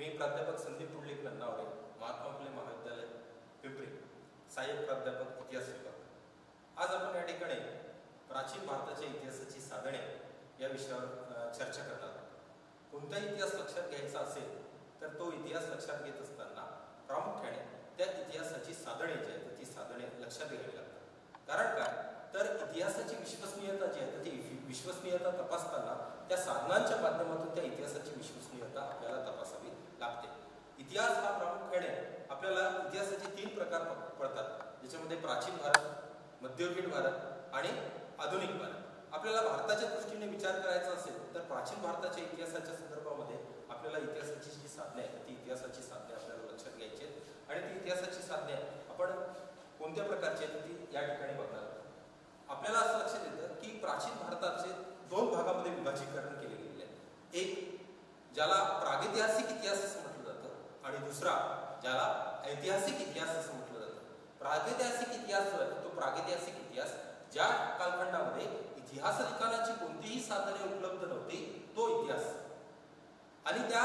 मी प्राध्यापक संदीप पुंडलिक नन्नावडे महात्मा फुले महाविद्यालय पिंपरी. सहाय्यक प्राध्यापक इतिहास विभाग. आज आपण या ठिकाणी प्राचीन भारताच्या इतिहासाची साधने या विषयावर चर्चा करणार आहोत. कोणता इतिहास लक्षात घ्यायचा असेल तर तो इतिहास लक्षात घेत असताना प्रामुख्याने त्या इतिहासाची साधने जी आहेत ती साधने लक्षात घ्यावी लागतात. कारण काय? तर इतिहासाची विश्वसनीयता जी आहे तर ती विश्वसनीयता तपासताना त्या साधनांच्या माध्यमातून त्या इतिहासाची विश्वसनीयता आपल्याला तपासावी लागते इतिहास हा प्रामुख्याने आपल्याला इतिहासाचे तीन प्रकार पडतात. ज्याच्यामध्ये प्राचीन भारत मध्ययुगीन भारत आणि आधुनिक भारत. आपल्याला भारताच्या दृष्टीने विचार करायचा असेल तर प्राचीन भारताच्या इतिहासाच्या संदर्भामध्ये आपल्याला इतिहासाची जी साधने आहेत ती इतिहासाची साधने आपल्याला लक्षात घ्यायची आहेत. आणि ती इतिहासाची साधने आपण कोणत्या प्रकारची आहेत ती या ठिकाणी बघणार आपल्याला असं लक्षात येतं की प्राचीन भारताचे दोन भागामध्ये विभाजीकरण केले गेलेले आहे. एक ज्याला प्रागैतिहासिक इतिहास असं म्हटलं जातं आणि दुसरा ज्याला ऐतिहासिक इतिहास असं म्हटलं जातं. प्रागैतिहासिक इतिहास जो आहे तो प्रागैतिहासिक इतिहास ज्या कालखंडामध्ये इतिहास लिखाणाची कोणतीही साधने उपलब्ध नव्हती तो इतिहास. आणि त्या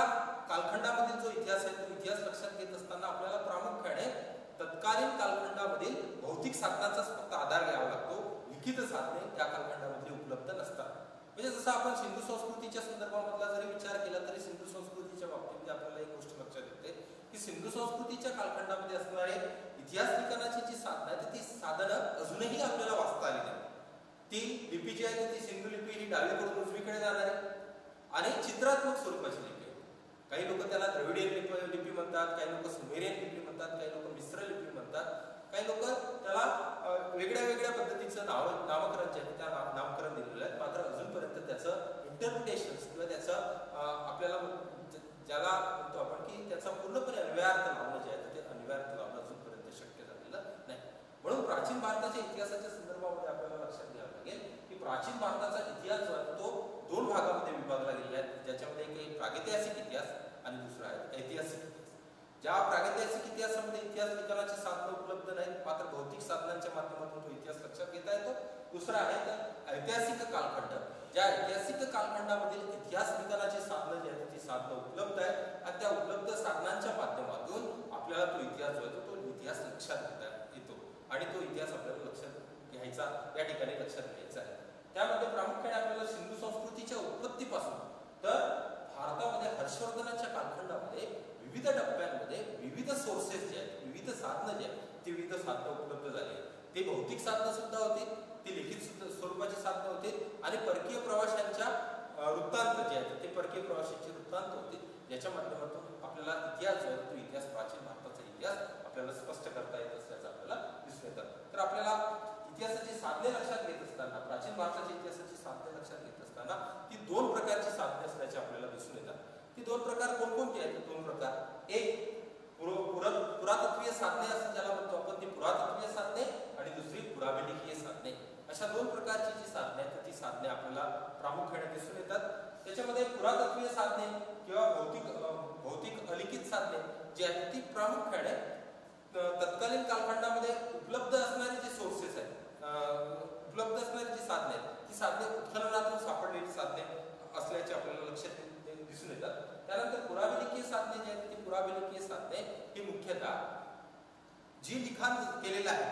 कालखंडामधील जो इतिहास आहे तो इतिहास लक्षात घेत असताना आपल्याला प्रामुख्याने तत्कालीन कालखंडामधील भौतिक साधनांचाच फक्त आधार घ्यावा लागतो. लिखित साधने त्या कालखंडामध्ये उपलब्ध नसतात. म्हणजे जसं आपण सिंधू संस्कृतीच्या संदर्भामधला जरी विचार केला तरी सिंधू संस्कृतीच्या बाबतीमध्ये आपल्याला एक गोष्ट लक्षात येते की सिंधू संस्कृतीच्या कालखंडामध्ये असणारे इतिहास लिखाणाची जी साधनं आहेत ती साधनं अजूनही आपल्याला वाचता आली नाही ती लिपी जी आहे ती सिंधू लिपी ही डावीकडून उजवीकडे जाणार आहे आणि चित्रात्मक स्वरूपाची लिपी आहे काही लोक त्याला द्रविडियन लिपी लिपी म्हणतात काही लोक सुमेरियन लिपी म्हणतात काही लोक मिश्र लिपी म्हणतात. काही लोक त्याला वेगळ्या वेगळ्या पद्धतीचं नाव नामकरण जे आहे त्या नाम- नामकरण दिलेलं आहे. मात्र अजूनपर्यंत त्याचं इंटरप्रिटेशन किंवा त्याचं आपल्याला ज्याला म्हणतो आपण की त्याचा पूर्णपणे अन्वयार्थ लावणं जे आहे ते अन्वयार्थ लावणं अजूनपर्यंत शक्य झालेलं नाही. म्हणून प्राचीन भारताच्या इतिहासाच्या संदर्भामध्ये आपल्याला लक्षात घ्यावं लागेल की प्राचीन भारताचा इतिहास जो आहे तो दोन भागामध्ये विभागला गेलेला आहे. ज्याच्यामध्ये एक प्रागैतिहासिक इतिहास आणि दुसरा आहे ऐतिहासिक. इतिहास ज्या प्रागैतिहासिक इतिहासामध्ये म्हणजे इतिहास लिखाणाची साधनं उपलब्ध नाहीत मात्र भौतिक साधनांच्या माध्यमातून तो इतिहास लक्षात घेता येतो. दुसरा आहे तर ऐतिहासिक कालखंड. ज्या ऐतिहासिक कालखंडामधील इतिहास लिखाणाची साधनं जी आहेत ती साधनं उपलब्ध आहेत आणि त्या उपलब्ध साधनांच्या माध्यमातून आपल्याला तो इतिहास जो आहे तो इतिहास लक्षात घेता येतो. आणि तो इतिहास आपल्याला लक्षात घ्यायचा या ठिकाणी लक्षात घ्यायचा आहे. त्यामध्ये प्रामुख्याने आपल्याला सिंधू संस्कृतीच्या उत्पत्तीपासून तर भारतामध्ये हर्षवर्धनाच्या कालखंडामध्ये विविध टप्प्यांमध्ये विविध सोर्सेस जे आहेत विविध साधनं जे आहेत ती विविध साधनं उपलब्ध झाली ते भौतिक साधनं सुद्धा होती ते लिखित सुद्धा स्वरूपाची साधनं होती आणि परकीय प्रवाशांच्या वृत्तांत जे आहेत ते परकीय प्रवाशांचे वृत्तांत होते. याच्या माध्यमातून आपल्याला इतिहास जो आहे तो इतिहास प्राचीन भारताचा इतिहास आपल्याला स्पष्ट करता येत असल्याचं आपल्याला दिसून येतात तर आपल्याला इतिहासाची साधने लक्षात घेत असताना प्राचीन भारताच्या इतिहासाची साधने लक्षात घेत असताना ती दोन प्रकारची साधने असल्याचे आपल्याला दिसून येतात. ती दोन प्रकार कोणकोणते आहेत? दोन प्रकार. एक पुर- पुरातत्वीय साधने असं ज्याला म्हणतो आपण ती पुरातत्वीय साधने आणि दुसरी पुराविलिकीय साधने. अशा दोन प्रकारची जी साधने आहेत ती साधने आपल्याला प्रामुख्याने दिसून येतात. त्याच्यामध्ये पुरातत्वीय साधने किंवा भौतिक भौतिक अलिखित साधने जी आहेत ती प्रामुख्याने तत्कालीन कालखंडामध्ये उपलब्ध असणारे जे सोर्सेस आहेत उपलब्ध असणारी जी साधने आहेत ती साधने उत्खननातून सापडलेली साधने असल्याचे आपल्याला लक्षात ये- दिसून येतात. त्यानंतर पुराविलिकीय साधने जी आहेत ती पुराविलिकीय साधने ही मुख्यतः जी लिखाण केलेलं आहे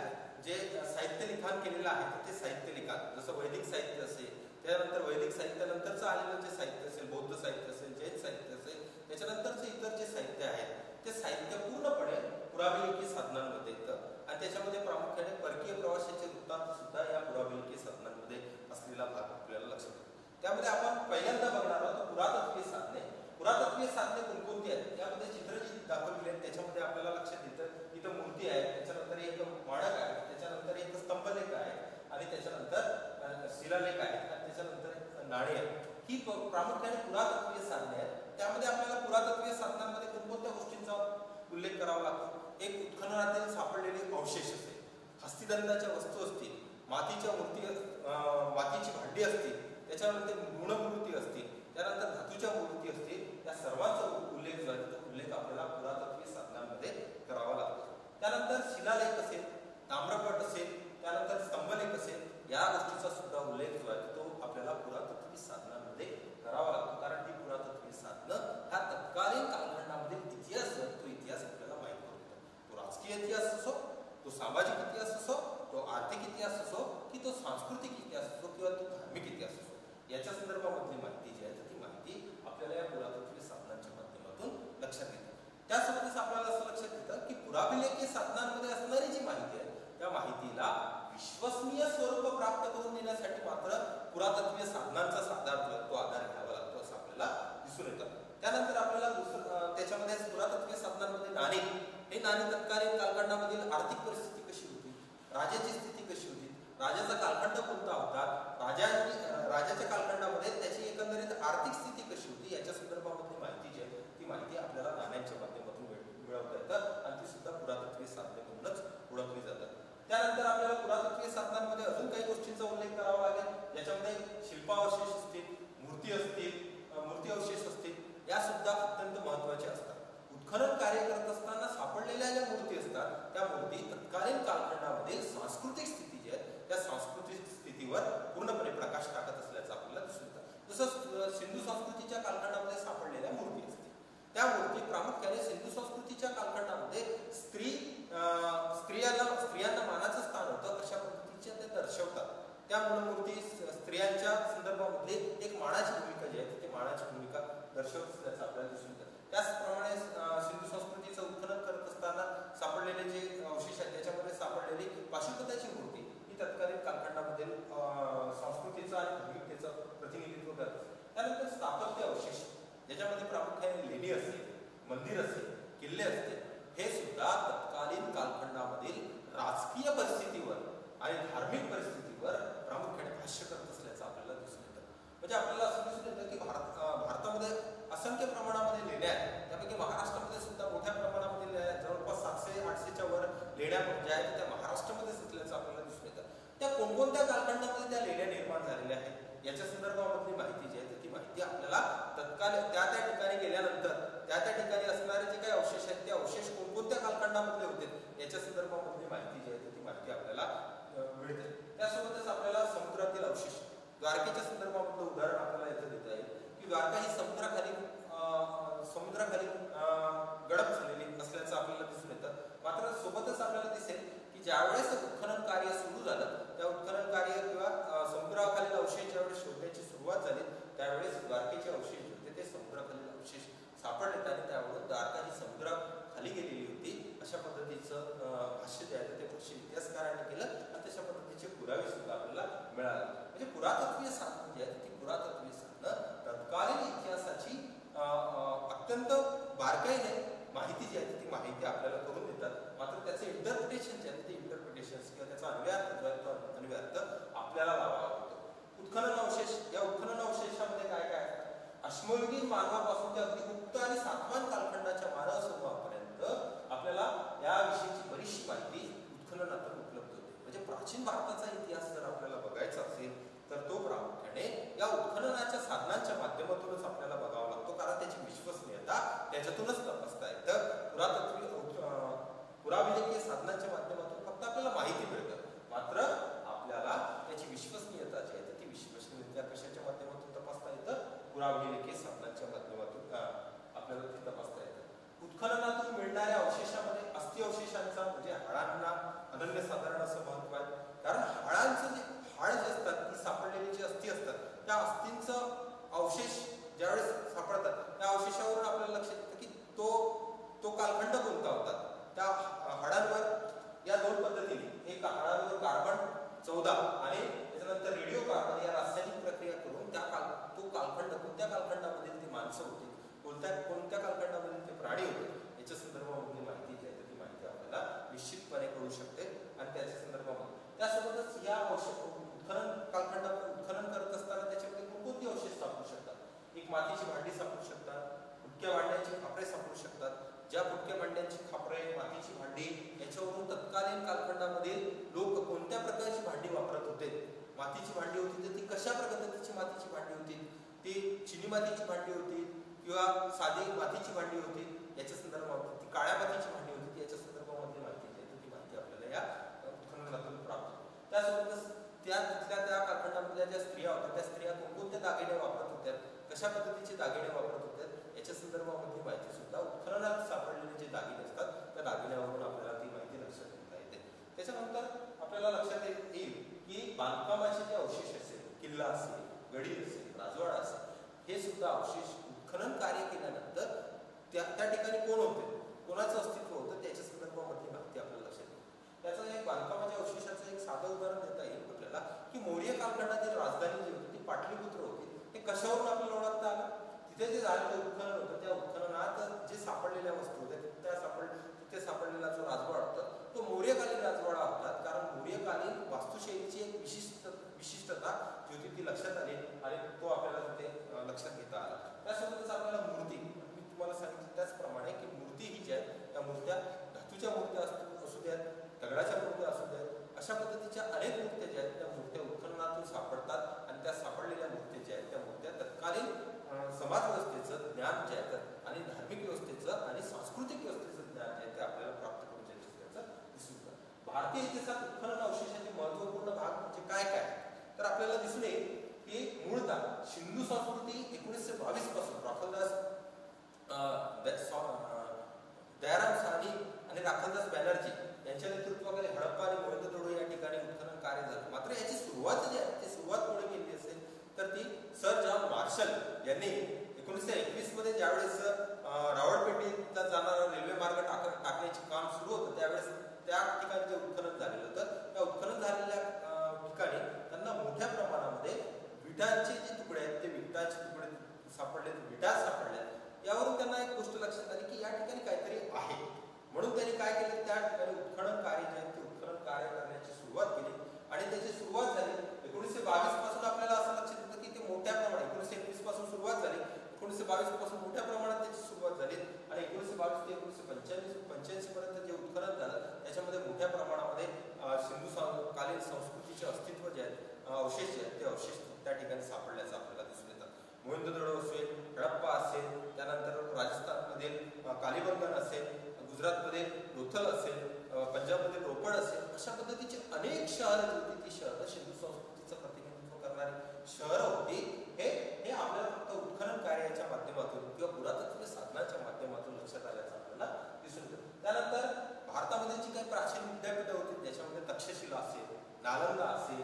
जे साहित्य लिखाण केलेलं आहे ते साहित्य लिखाण. जसं वैदिक साहित्य असेल त्यानंतर वैदिक साहित्यानंतरचं आलेलं जे साहित्य असेल बौद्ध साहित्य असेल जैन साहित्य असेल त्याच्यानंतरचे इतर जे साहित्य आहे ते साहित्य पूर्णपणे पुराविलिकीय साधनांमध्ये येतं. आणि त्याच्यामध्ये प्रामुख्याने परकीय प्रवाशाचे वृत्तांत सुद्धा या पुराविलिकीय साधनांमध्ये असलेला भाग आपल्याला लक्षात येतो. त्यामध्ये आपण पहिल्यांदा बघणार आहोत पुरातत्वीय साधने. पुरातत्वीय साधने कोणकोणती आहेत? त्यामध्ये चित्र जी दाखवलेली आहेत. त्याच्यामध्ये आपल्याला लक्षात येतं इथं मूर्ती आहे त्याच्यानंतर एक माणक आहे त्याच्यानंतर एक स्तंभलेख आहे आणि त्याच्यानंतर शिलालेख आहे आणि त्याच्यानंतर एक नाणे आहे ही प्रामुख्याने पुरातत्वीय साधने आहेत. त्यामध्ये आपल्याला पुरातत्वीय साधनांमध्ये कोणकोणत्या गोष्टींचा उल्लेख करावा लागतो? एक उत्खननातील सापडलेले अवशेष असेल हस्तिदंताच्या वस्तू असतील. मातीच्या मूर्ती मातीची भांडी असतील. त्याच्यामध्ये गुणमूर्ती असतील त्यानंतर धातूच्या मूर्ती असतील त्या सर्वांचा उल्लेख जो आहे तो उल्लेख आपल्याला पुरातत्वी साधनांमध्ये करावा लागतो. त्यानंतर शिलालेख असेल ताम्रपट असेल त्यानंतर स्तंभलेख असेल या गोष्टीचा सुद्धा उल्लेख जो आहे तो आपल्याला पुरातत्वी साधनांमध्ये करावा लागतो. कारण ती पुरातत्वी साधनं ह्या तत्कालीन कालखंडामध्ये इतिहास तो इतिहास आपल्याला माहीत करून तो राजकीय इतिहास असो तो सामाजिक इतिहास असो तो आर्थिक इतिहास असो की तो सांस्कृतिक इतिहास असो किंवा तो धार्मिक इतिहास असो. याच्या संदर्भामधली माहिती जी आहे तर ती माहिती आपल्याला या पुरातत्वीय साधनांच्या माध्यमातून लक्षात येते. त्यासोबतच आपल्याला असं लक्षात येतं की पुराभिलेखीय साधनांमध्ये असणारी जी माहिती आहे त्या माहितीला विश्वसनीय स्वरूप प्राप्त करून देण्यासाठी मात्र पुरातत्वीय साधनांचा आधार तो आधार घ्यावा लागतो असं आपल्याला दिसून येतं. त्यानंतर आपल्याला दुसरं त्याच्यामध्ये पुरातत्वीय साधनांमध्ये नाणे. हे नाणे तत्कालीन कालखंडामधील आर्थिक परिस्थिती कशी होती? राजाची स्थिती कशी होती? राजाचा कालखंड कोणता होता राजाची राजाच्या कालखंडामध्ये त्याची एकंदरीत आर्थिक स्थिती कशी होती याच्या संदर्भामधली माहिती जी आहे ती माहिती आपल्याला नाण्यांच्या माध्यमातून मिळवता येतात आणि ती सुद्धा पुरातत्वीय साधने म्हणूनच ओळखली जातात. त्यानंतर आपल्याला पुरातत्वीय साधनांमध्ये अजून काही गोष्टींचा उल्लेख करावा लागेल. याच्यामध्ये शिल्पावशेष असतील मूर्ती असतील मूर्ती अवशेष असतील या सुद्धा अत्यंत महत्त्वाच्या असतात. उत्खनन कार्य करत असताना सापडलेल्या ज्या मूर्ती असतात त्या मूर्ती तत्कालीन कालखंडामध्ये सांस्कृतिक स्थिती जी आहे त्या सांस्कृतिक स्थितीवर पूर्णपणे प्रकाश टाकत असल्याचं आपल्याला दिसून येतं. जसं सिंधू संस्कृतीच्या कालखंडामध्ये सापडलेल्या मूर्ती असतील त्या मूर्ती प्रामुख्याने सिंधू संस्कृतीच्या कालखंडामध्ये स्त्री स्त्रियाला स्त्रियांना मानाचं स्थान होतं अशा पद्धतीच्या ते दर्शवतात. त्या मूलमूर्ती स्त्रियांच्या संदर्भामध्ये एक मानाची भूमिका जी आहे ती मानाची भूमिका दर्शवत असल्याचं आपल्याला दिसून येतं. त्याचप्रमाणे सिंधू संस्कृतीचं उत्खनन करत असताना सापडलेले जे अवशेष आहेत त्याच्यामध्ये सापडलेली पाशुपताची मूर्ती ही तत्कालीन कालखंडामधील संस्कृतीचं आणि भूमिकेचं प्रतिनिधित्व करत त्यानंतर स्थापत्य अवशेष. त्याच्यामध्ये प्रामुख्याने लेणी असते मंदिर असते किल्ले असते हे सुद्धा तत्कालीन कालखंडामधील राजकीय परिस्थितीवर आणि धार्मिक परिस्थितीवर प्रामुख्याने भाष्य करत असल्याचं आपल्याला दिसून येतं. म्हणजे आपल्याला असं दिसून येतं की भारत भारतामध्ये असंख्य प्रमाणामध्ये लेण्या आहेत. त्यापैकी महाराष्ट्रामध्ये सुद्धा मोठ्या प्रमाणामध्ये लेण्या जवळपास सातशे आठशेच्या वर लेण्या ज्या आहेत त्या महाराष्ट्रामध्येच असल्याचं आपल्याला दिसून येतं. त्या कोणकोणत्या कालखंडामध्ये त्या लेण्या निर्माण झालेल्या आहेत? याच्या संदर्भामधली माहिती जी आहे माहिती आपल्याला तत्काल त्या त्या ठिकाणी गेल्यानंतर त्या त्या ठिकाणी असणारे जे काही अवशेष आहेत ते अवशेष कोणकोणत्या कालखंडामधले होते याच्या संदर्भामधली माहिती जी आहे ती माहिती आपल्याला मिळते. त्यासोबतच आपल्याला समुद्रातील अवशेष द्वारकेच्या संदर्भामधलं उदाहरण आपल्याला येथे देता येईल की द्वारका ही समुद्राखाली समुद्राखाली गडप झालेली असल्याचं आपल्याला दिसून येतं. मात्र सोबतच आपल्याला दिसेल की ज्यावेळेस उत्खनन कार्य सुरू झालं त्या उत्खनन कार्य किंवा समुद्राखालील अवशेष ज्यावेळेस शोधण्याची सुरुवात झाली त्यावेळेस द्वारकेचे अवशेष जे होते ते समुद्राखालील अवशेष सापडलेत आणि त्यावेळेस द्वारका ही समुद्राखाली गेलेली होती. अशा पद्धतीचं भाष्य जे आहे ते भाष्य इतिहासकारांनी केलं आणि तशा पद्धतीचे पुरावे सुद्धा आपल्याला मिळाले. म्हणजे पुरातत्वीय साधनं जी आहेत ती पुरातत्वीय साधनं तत्कालीन इतिहासाची अत्यंत बारकाईने माहिती जी आहे ती माहिती आपल्याला करून देतात. मात्र त्याचे इंटरप्रिटेशन जे आहे ते इंटरप्रिटेशन किंवा त्याचा अन्वयार्थ जो आहे तो अन्वयार्थ आपल्याला लावावा लागतो. उत्खनन अवशेष या उत्खनन अवशेषामध्ये काय काय अश्मयुगीन मानवापासून ते अगदी गुप्त आणि सातवान कालखंडाच्या मानव समूहापर्यंत आपल्याला याविषयीची बरीचशी माहिती उत्खननातून उपलब्ध होते. म्हणजे प्राचीन भारताचा इतिहास जर आपल्याला बघायचा असेल तर तो प्रामुख्याने या उत्खननाच्या साधनांच्या माध्यमातूनच आपल्याला बघावा लागतो कारण त्याची विश्वसनीयता त्याच्यातूनच तपासता येतं. पुरातत्वी पुराभिलेखीय साधनांच्या माध्यमातून फक्त आपल्याला माहिती मिळतं. मात्र आपल्याला त्याची विश्वसनीयता जी आहे ती विश्वसनीयता कशा येतं पुराभिलेखीय माध्यमातून आपल्याला ते तपासता येतं. उत्खननातून मिळणाऱ्या अवशेषामध्ये अस्थि अवशेषांचा म्हणजे हाडांना अनन्य साधारण असं महत्त्व आहे. कारण हाडांचं जे हाड जे असतात ती सापडलेली जी अस्थि असतात त्या अस्थींचं अवशेष ज्यावेळेस सापडतात त्या अवशेषावरून आपल्याला लक्षात येतं की तो तो कालखंड कोणता होता? त्या हाडांवर या दोन पद्धतीने एक हाडांवर कार्बन चौदा आणि त्याच्यानंतर रेडिओ कार्बन या रासायनिक प्रक्रिया करून त्या काल तो कालखंड कोणत्या कालखंडामधील ती माणसं होती कोणत्या कोणत्या कालखंडामध्ये ते प्राणी होते याच्या संदर्भामध्ये माहिती जी आहे ती माहिती आपल्याला निश्चितपणे कळू शकते आणि त्याच्या संदर्भामध्ये. त्यासोबतच या उत्खनन कालखंडामध्ये उत्खनन करत असताना त्याच्यामध्ये कोणकोणती अवशेष सापडू शकतात? एक मातीची भांडी सापडू शकतात फुटक्या भांड्यांची खापरे सापडू शकतात. ज्या फुटक्या भांड्यांची खापरे मातीची भांडी याच्यावरून तत्कालीन कालखंडामध्ये लोक कोणत्या प्रकारची भांडी वापरत होते? मातीची भांडी होती तर ती कशा पद्धतीची मातीची भांडी होती? ती चिनी मातीची भांडी होती किंवा साधी मातीची भांडी होती याच्या संदर्भामध्ये ती काळ्या मातीची भांडी होती याच्या संदर्भामध्ये माहिती जी ती माहिती आपल्याला या उत्खननातून प्राप्त त्यासोबतच त्या तिथल्या त्या कालखंडामधल्या ज्या स्त्रिया होत्या त्या स्त्रिया कोणकोणत्या दागिने वापरत होत्या कशा पद्धतीचे दागिने वापरत होत्या याच्या संदर्भामध्ये माहिती सुद्धा उत्खननात सापडलेले जे दागिने असतात त्या दागिन्यावरून आपल्याला ती माहिती लक्षात घेता येते. त्याच्यानंतर आपल्याला लक्षात येईल की बांधकामाचे जे अवशेष असेल किल्ला असेल गडी असेल राजवाडा असेल हे सुद्धा अवशेष खनन कार्य केल्यानंतर त्या त्या ठिकाणी कोण होते? कोणाचं अस्तित्व होतं? त्याच्या संदर्भामधली माहिती आपल्याला लक्षात येईल. त्याचं एक बांधकामाच्या अवशेषाचं एक साधं उदाहरण देता येईल आपल्याला की मौर्य कालखंडातील राजधानी जी होती ती पाटलीपुत्र होती. हे कशावरून आपल्याला ओळखता आलं? तिथे जे झालेलं उत्खनन होतं त्या उत्खननात जे सापडलेल्या वस्तू होत्या त्या सापड तिथे सापडलेला जो राजवाडा होता तो मौर्यकालीन राजवाडा होता कारण मौर्यकालीन वास्तुशैलीची एक विशिष्ट विशिष्टता जी होती ती लक्षात आली आणि तो आपल्याला तिथे लक्षात घेता आला. त्यासोबतच आपल्याला मूर्ती. मी तुम्हाला सांगितलं त्याचप्रमाणे की मूर्ती ही ज्या आहेत त्या मूर्त्या धातूच्या मूर्त्या असू असू द्यात दगडाच्या मूर्त्या असू द्यात अशा पद्धतीच्या अनेक मूर्त्या ज्या आहेत त्या मूर्त्या उत्खननातून सापडतात आणि त्या सापडलेल्या मूर्त्या ज्या आहेत त्या मूर्त्या तत्कालीन समाज व्यवस्थेचं ज्ञान जे आहे आणि धार्मिक व्यवस्थेचं आणि सांस्कृतिक व्यवस्थेचं ज्ञान जे आहे ते आपल्याला प्राप्त करून जायचं असल्याचं दिसून भारतीय इतिहासात उत्खनन अवशेषाचे महत्त्वपूर्ण भाग म्हणजे काय काय? तर आपल्याला दिसून येईल की मूळतः सिंधू संस्कृती एकोणीसशे बावीसपासून राखलदास दयाराम साहनी आणि राखलदास बॅनर्जी यांच्या नेतृत्वाखाली हडप्पा आणि मोहिंजोदडो या ठिकाणी उत्खनन कार्य झालं. मात्र याची सुरुवात जी आहे ती सुरुवात कोणी केली असेल तर ती सर जॉन मार्शल यांनी एकोणीसशे एकवीसमध्ये ज्यावेळेस अं, जाणारा रेल्वे मार्ग टाक टाकण्याचे काम सुरू होतं त्यावेळेस त्या ठिकाणी जे उत्खनन झालेलं होतं त्या उत्खनन झालेल्या ठिकाणी त्यांना मोठ्या प्रमाणात विटांचे जे तुकडे आहेत ते विटाचे तुकडे सापडले विटा सापडल्यात यावरून त्यांना एक गोष्ट लक्षात आली की या ठिकाणी काहीतरी आहे. म्हणून त्यांनी काय केलं? त्या ठिकाणी उत्खनन कार्य जे आहे ते उत्खनन कार्य करण्याची सुरुवात केली. आणि त्याची सुरुवात झाली एकोणीसशे बावीसपासून आपल्याला असं लक्षात येतं की ते मोठ्या प्रमाणात एकोणीसशे एकवीसपासून सुरुवात झाली. एकोणीसशे बावीसपासून मोठ्या प्रमाणात त्याची सुरुवात झाली. आणि एकोणीसशे बावीस ते एकोणीसशे पंच्याऐंशी पंच्याऐंशी पर्यंत जे उत्खनन झालं त्याच्यामध्ये मोठ्या प्रमाणामध्ये सिंधू कालीन संस्कृतीचे अस्तित्व जे आहेत अवशेष जे आहेत ते अवशेष त्या ठिकाणी सापडल्याचं आपल्याला दिसून येतात मोहिंजोदडो असेल हडप्पा असेल त्यानंतर राजस्थानमधील अं, असेल गुजरातमध्ये लोथल असेल पंजाबमध्ये रोपड असेल अशा पद्धतीची अनेक शहरं होती ती शहरं सिंधू संस्कृतीचं प्रतिनिधित्व करणारी शहरं होती. हे हे आपल्याला फक्त उत्खनन कार्याच्या माध्यमातून किंवा पुरातत्व साधनाच्या माध्यमातून लक्षात आल्याचं आपल्याला दिसून येतं. त्यानंतर भारतामध्ये जी काही प्राचीन विद्यापीठं होती त्याच्यामध्ये तक्षशिला असेल नालंदा असेल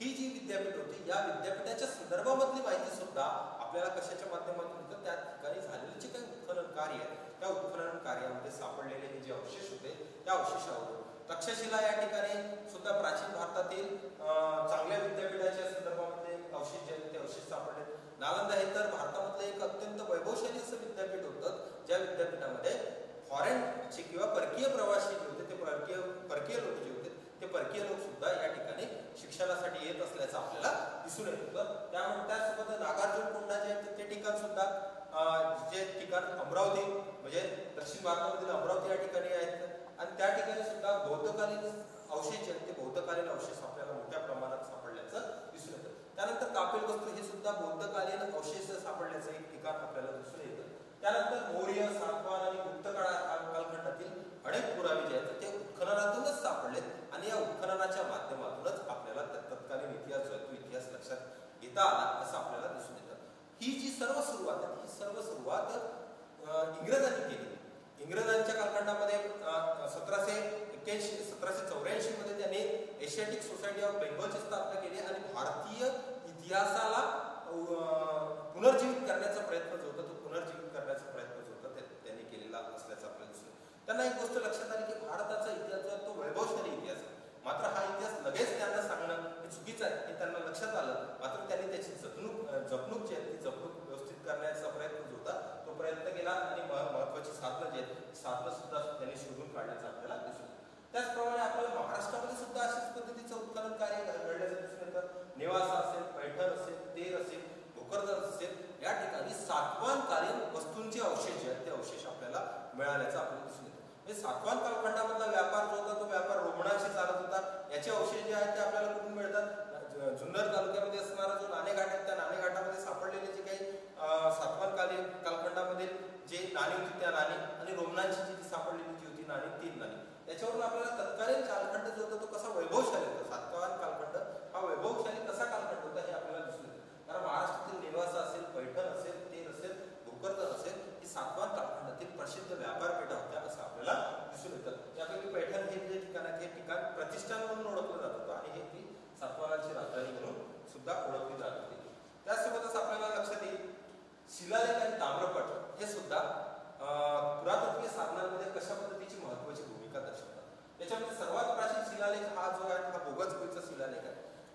ही जी विद्यापीठ होती या विद्यापीठाच्या संदर्भामधली माहिती सुद्धा आपल्याला कशाच्या माध्यमातून होतं त्या ठिकाणी झालेलं जे काही उत्खनन कार्य त्या उत्खनन कार्यामध्ये सापडलेले हे जे अवशेष होते त्या अवशेषावरून. तक्षशिला या ठिकाणी सुद्धा प्राचीन भारतातील चांगल्या विद्यापीठाच्या संदर्भामध्ये अवशेष जे आहेत ते अवशेष सापडले. नालंदा हे तर भारतामधलं एक अत्यंत वैभवशाली असं विद्यापीठ होतं ज्या विद्यापीठामध्ये फॉरेनचे किंवा परकीय प्रवासी जे होते ते परकीय परकीय लोक जे होते ते परकीय लोक सुद्धा या ठिकाणी शिक्षणासाठी येत असल्याचं आपल्याला दिसून येत. होतं त्यामुळे त्यासोबत नागार्जुन कुंडा जे आहे ते ठिकाण सुद्धा जे ठिकाण अमरावती म्हणजे दक्षिण भारतामधील अमरावती या ठिकाणी आहेत. आणि त्या ठिकाणी सुद्धा बौद्धकालीन अवशेष जे आहेत ते बौद्धकालीन अवशेष आपल्याला मोठ्या प्रमाणात सापडल्याचं दिसून येतं. त्यानंतर कापिल वस्तू हे सुद्धा बौद्धकालीन अवशेष सापडल्याचं एक ठिकाण आपल्याला दिसून येतं. त्यानंतर मौर्य सातवान आणि गुप्त काळा कालखंडातील अनेक पुरावे जे आहेत ते उत्खननातूनच सापडलेत आणि या उत्खननाच्या माध्यमातूनच आपल्याला तत्कालीन इतिहास जो आहे तो इतिहास लक्षात घेता आला असं आपल्याला दिसून येतं. ही जी सर्व सुरुवात आहे ही सर्व सुरुवात इंग्रजांनी केली. इंग्रजांच्या कालखंडामध्ये सतराशे एक्क्याऐंशी सतराशे चौऱ्याऐंशी मध्ये त्यांनी एशियाटिक सोसायटी ऑफ बेंगॉलची स्थापना केली आणि भारतीय इतिहासाला अं, पुनर्जीवित करण्याचा प्रयत्न जो होता तो पुनर्जीवित करण्याचा प्रयत्न जो होता ते त्यांनी केलेला असल्याचं आपल्याला दिसलं त्यांना एक गोष्ट लक्षात आली की भारताचा इतिहास जो तो वैभवशाली इतिहास आहे. मात्र हा इतिहास लगेच त्यांना सांगणं हे चुकीचं आहे हे त्यांना लक्षात आलं. मात्र त्यांनी त्याची जपणूक जपणूक जी आहे ती जपणूक व्यवस्थित करण्याचा प्रयत्न जो होता तो प्रयत्न केला आणि महत्वाची साधनं जी आहेत साधनं सुद्धा त्यांनी शोधून काढण्याचं आपल्याला दिसून त्याचप्रमाणे आपल्याला महाराष्ट्रामध्ये सुद्धा अशाच पद्धतीचं उत्खनन कार्य घडल्याचं दिसून येतं. नेवासा असेल पैठण असेल तेर असेल भोकरदन असेल या ठिकाणी सातवाहनकालीन वस्तूंचे अवशेष जे आहेत ते अवशेष आपल्याला मिळाल्याचं आपल्याला दिसून म्हणजे सातवान कालखंडामधला व्यापार जो होता तो व्यापार रोमणाशी चालत होता. याचे अवशेष जे आहेत ते आपल्याला कुठून मिळतात? जुन्नर तालुक्यामध्ये असणारा जो नाणेघाट आहे त्या नाणेघाटामध्ये सापडलेले जे काही सातवान काली कालखंडामधील जे नाणी होती त्या नाणी आणि रोमनांची जी सापडलेली जी होती नाणी तीन नाणी. त्याच्यावरून आपल्याला तत्कालीन कालखंड जो होता तो कसा वैभवशाली होता सातवाहन कालखंड हा वैभवशाली कसा कालखंड होता हे आपल्याला दिसून येतं कारण महाराष्ट्रातील निवासा असेल पैठण असेल तेर असेल भोकरदन असेल ही सातवाहन कालखंडातील प्रसिद्ध व्यापारपेठा होत्या असं आपल्याला दिसून येतं त्यापैकी पैठण हे जे ठिकाण आहे हे ठिकाण प्रतिष्ठान म्हणून ओळखलं जातं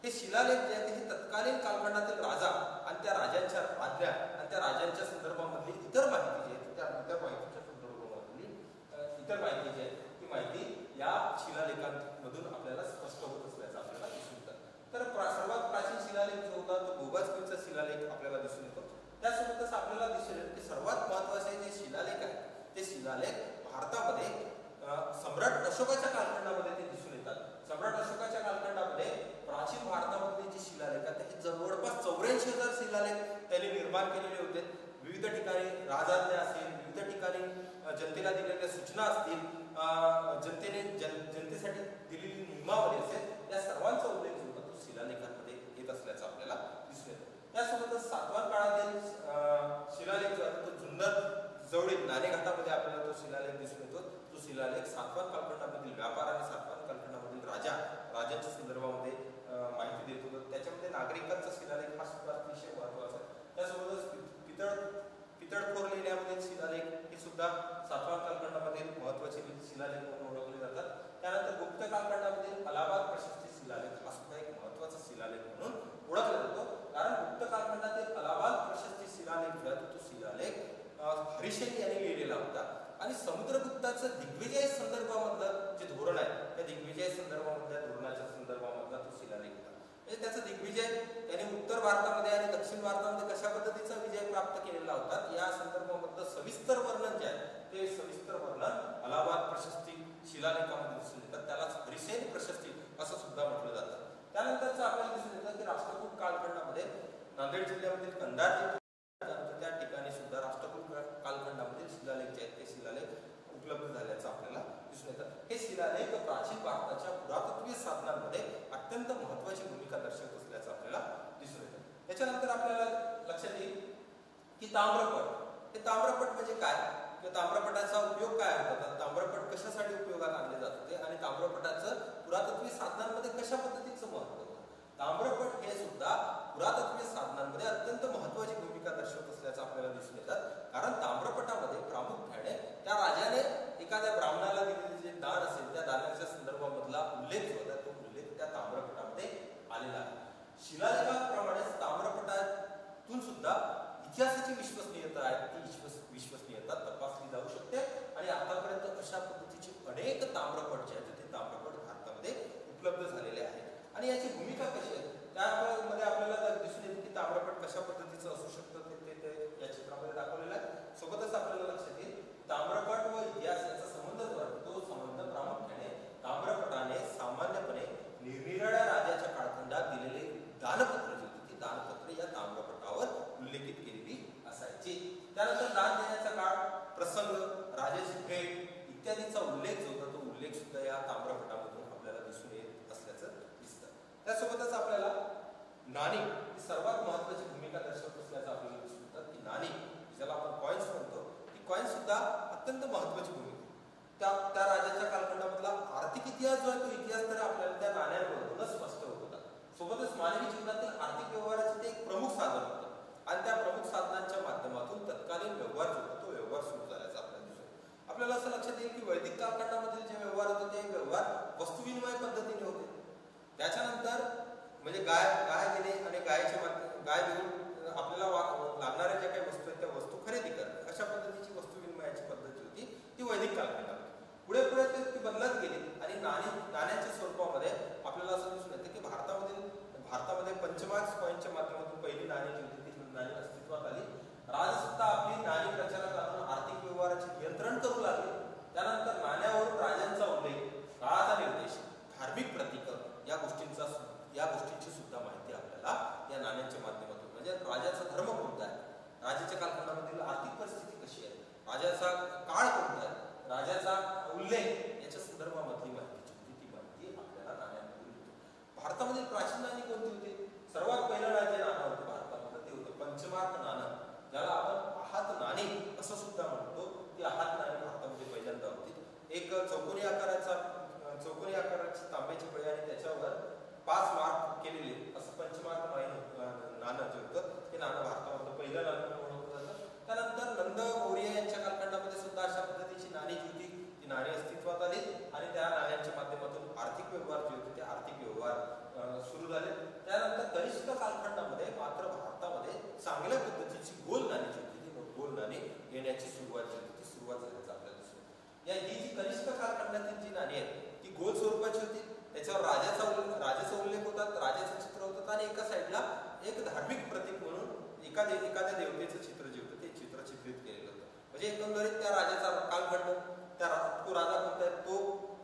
शिलालेख जे आहेत हे तत्कालीन कालखंडातील राजा आणि त्या राजांच्या आज्ञा आणि त्या राजांच्या संदर्भामधली इतर माहिती जी आहे त्या इतर माहितीच्या संदर्भामधली अ, इतर माहिती जी आहे ती माहिती या शिलालेखांमधून आपल्याला स्पष्ट होत असल्याचं आपल्याला दिसून येतं तर प्रा- सर्वात प्राचीन शिलालेख जो होता तो गोगाजकीचा शिलालेख आपल्याला दिसून येतो त्यासोबतच आपल्याला दिसून येतं की सर्वात महत्त्वाचे जे शिलालेख आहेत ते शिलालेख भारतामध्ये अ, सम्राट अशोकाच्या कालखंडामध्ये ते दिसून येतात सम्राट अशोकाच्या कालखंडामध्ये प्राचीन भारतामधले जे शिलालेख आहेत हे जवळपास चौऱ्याऐंशी हजार शिलालेख त्यांनी निर्माण केलेले होते विविध ठिकाणी राजाज्ञा असेल विविध ठिकाणी जनतेला दिलेल्या सूचना असतील जनतेने जन जनतेसाठी दिलेली नियमावली असेल या सर्वांचा उल्लेख जो तो शिलालेखांमध्ये येत असल्याचं आपल्याला दिसून येतं त्यासोबतच सातवान काळातील शिलालेख जो आहे तो जुन्नर जवळील नाणेघाटामध्ये आपल्याला तो शिलालेख दिसून येतो. तो शिलालेख सातवान कालखंडामधील व्यापार आणि सातवान कालखंडामधील राजा राजाच्या संदर्भामध्ये माहिती देत होतो. त्याच्यामध्ये नागरिकांचा शिलालेख हा सुद्धा अतिशय महत्त्वाचा आहे. त्यासोबतच पितळ पितळखोर लेण्यामधील शिलालेख हे सुद्धा सातवान कालखंडामधील महत्त्वाचे शिलालेख म्हणून ओळखले जातात. त्यानंतर गुप्त कालखंडामधील अलाहाबाद प्रशस्ती शिलालेख हा सुद्धा एक महत्त्वाचा शिलालेख म्हणून ओळखला जातो. कारण गुप्त कालखंडातील अलाहाबाद प्रशस्ती शिलालेख जो आहे तो शिलालेख हरिशेन यांनी लिहिलेला होता. आणि समुद्रगुप्ताचं दिग्विजय संदर्भामधलं जे धोरण आहे त्या दिग्विजय संदर्भामधल्या धोरणाच्या संदर्भात म्हणजे त्याचा दिग्विजय त्याने उत्तर भारतामध्ये आणि दक्षिण भारतामध्ये कशा पद्धतीचा विजय प्राप्त केलेला होता या संदर्भामधलं सविस्तर वर्णन जे आहे ते सविस्तर वर्णन अलाहाबाद प्रशस्ती शिलालेखामध्ये दिसून येतात त्यालाच हरिसेन प्रशस्ती असं सुद्धा म्हटलं जातं. त्यानंतरचं आपल्याला दिसून येतं की राष्ट्रकूट कालखंडामध्ये नांदेड जिल्ह्यामधील कंधार जे त्यानंतर त्या ठिकाणी सुद्धा राष्ट्रकूट का- कालखंडामधील शिलालेख जे आहेत ते शिलालेख उपलब्ध झाल्याचं आपल्याला दिसून येतात हे शिलालेख प्राचीन भारताच्या पुरातत्वीय साधनांमध्ये अत्यंत महत्वाची भूमिका दर्शवत असल्याचं आपल्याला दिसून येतं त्याच्यानंतर आपल्याला लक्षात येईल की ताम्रपट. हे ताम्रपट म्हणजे काय? किंवा ताम्रपटाचा उपयोग काय होता? ताम्रपट कशासाठी उपयोगात आणले जात होते? आणि ताम्रपटाचं पुरातत्वीय साधनांमध्ये कशा पद्धतीचं महत्त्व होतं? ताम्रपट हे सुद्धा पुरातत्वीय साधनांमध्ये अत्यंत महत्वाची भूमिका दर्शवत असल्याचं आपल्याला दिसून येतात कारण ताम्रपटामध्ये प्रामुख्याने त्या राजाने एखाद्या ब्राह्मणाला दिलेले जे दान असेल त्या दानाच्या संदर्भामधला उल्लेख जो होता तो उल्लेख त्या ताम्रपटामध्ये आलेला आहे. शिलालेखाप्रमाणेच ताम्रपटातून सुद्धा इतिहासाची विश्वसनीयता आहे ती विश्वस विश्वसनीयता तपासली जाऊ शकते. आणि आतापर्यंत अशा पद्धतीचे अनेक ताम्रपट जे आहेत ते ताम्रपट भारतामध्ये उपलब्ध झालेले आहेत. आणि याची भूमिका कशी आहे? त्यामध्ये आपल्याला जर दिसून येते की ताम्रपट कशा पद्धतीचं असू शकतं ते ते- ते या चित्रामध्ये दाखवलेलं आहे. सोबतच आपल्याला लक्षात येईल ताम्रपट व गोल स्वरूपाची होती. त्याच्यावर राजाचा उल्लेख राजाचा उल्लेख होता राजाचं चित्र होतं आणि एका साईडला एक धार्मिक प्रतीक म्हणून एका एखाद्या देवतेचं चित्र जे होतं ते चित्र चित्रित केलेलं होतं. म्हणजे एकंदरीत त्या राजाचा कालखंड त्या तो राजा कोणता आहे? तो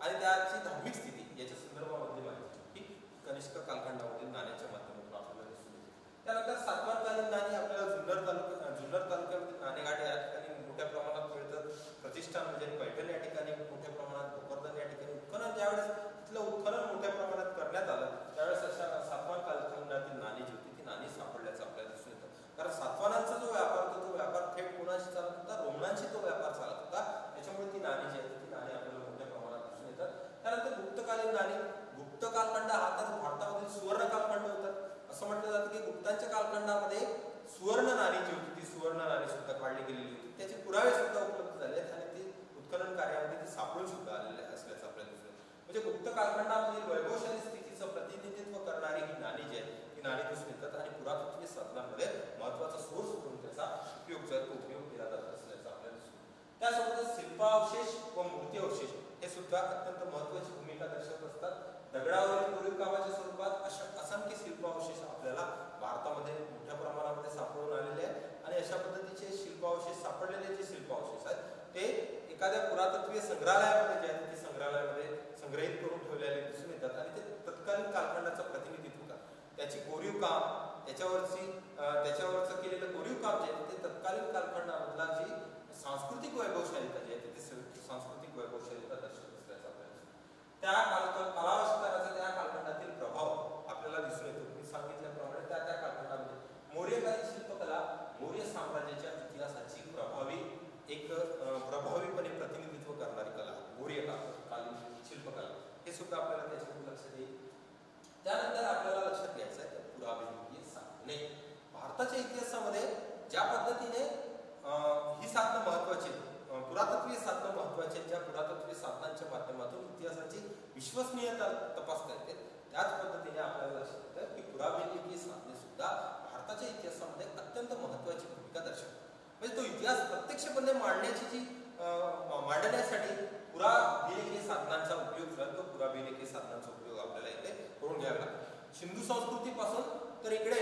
आणि त्याची धार्मिक स्थिती याच्या संदर्भामधली माहिती ही कनिष्क कालखंडामधील नाण्याच्या माध्यमातून आपल्याला दिसून येते. त्यानंतर सातवाहनकालीन नाणी आपल्याला जुन्नर तालुका जुन्नर तालुक्यामध्ये नाणेघाट या ठिकाणी मोठ्या प्रमाणात मिळतं. प्रतिष्ठान म्हणजे पैठण या ठिकाणी मोठ्या प्रमाणात भोकरदन या ठिकाणी उत्खनन ज्यावेळेस तिथलं उत्खनन मोठ्या प्रमाणात करण्यात आलं त्यावेळेस अशा सातवा कालखंडातील नाणी जी होती ती नाणी सापडल्याचं आपल्याला दिसून येतं. कारण सातवानांचा जो व्यापार होता तो व्यापार थेट कोणाशी चालत होता रुग्णांशी तो व्यापार चालत होता. त्याच्यामुळे ती नाणी जी आहेत ती नाणी आपल्याला मोठ्या प्रमाणात दिसून येतात. त्यानंतर गुप्तकालीन नाणी. गुप्त कालखंड हा तर भारतामधील सुवर्ण कालखंड होता. असं म्हटलं जातं की गुप्तांच्या कालखंडामध्ये सुवर्ण नाणी जी होती ती सुवर्ण नाणी सुद्धा काढली गेलेली होती. त्याचे पुरावे सुद्धा उपलब्ध झाले आहेत आणि ती उत्खनन कार्यामध्ये ती सापडून सुद्धा आलेले आहेत. म्हणजे गुप्त कालखंडामधील वैभवशाली स्थितीचं प्रतिनिधित्व करणारी ही नाणी जी आहे ती नाणी दिसून येतात आणि पुरातत्वीय साधनांमध्ये महत्त्वाचा सोर्स म्हणून त्याचा उपयोग जर उपयोग केला जात असल्याचं आपल्याला दिसून त्यासोबतच शिल्पावशेष व मूर्ती अवशेष हे सुद्धा अत्यंत महत्वाची भूमिका दर्शवत असतात. दगडावरील कोरीव कामाच्या स्वरूपात अशा असंख्य शिल्पावशेष आपल्याला भारतामध्ये मोठ्या प्रमाणामध्ये सापडून आलेले आहेत. आणि अशा पद्धतीचे शिल्पावशेष सापडलेले जे शिल्पावशेष आहेत ते एखाद्या पुरातत्वीय संग्रहालयामध्ये जे आहेत ते संग्रहालयामध्ये संग्रहित करून ठेवलेले दिसून येतात. आणि ते तत्कालीन कालखंडाचं प्रतिनिधित्व करतात त्याची कोरीव काम त्याच्यावरची त्याच्यावरचं केलेलं कोरीव काम जे आहे ते तत्कालीन कालखंडामधला जी सांस्कृतिक वैभवशालीता जी आहे ती सांस्कृतिक वैभवशालीता दर्शवत असल्याचं आपल्याला त्या काल त्या कालखंडातील प्रभाव आपल्याला दिसून येतो. मी सांगितल्याप्रमाणे त्या त्या कालखंडामध्ये मौर्यकालीन शिल्पकला मौर्य साम्राज्याच्या इतिहासाची प्रभावी एक प्रभावीपणे प्रतिनिधित्व करणारी कला आहे. मौर्य कालीन शिल्पकला हे सुद्धा आपल्याला त्याच्यामध्ये लक्षात येईल त्यानंतर आपल्याला लक्षात घ्यायचं आहे पुराभिमुखी साधने भारताच्या इतिहासामध्ये ज्या पद्धतीने ही साधनं महत्वाची पुरातत्वीय साधनं महत्वाची ज्या पुरातत्वीय साधनांच्या माध्यमातून इतिहासाची विश्वसनीयता तपासता येते त्याच पद्धतीने आपल्याला लक्षात येतं की पुराभिमुखी साधने सुद्धा भारताच्या इतिहासामध्ये अत्यंत महत्वाची भूमिका दर्शवतात. म्हणजे तो इतिहास प्रत्यक्षपणे मांडण्याची जी मांडण्यासाठी पुराभिलेखी साधनांचा उपयोग जो आहे तो पुराभिलेखी साधनांचा उपयोग आपल्याला इथे करून घ्यावा लागतो सिंधू संस्कृतीपासून तर इकडे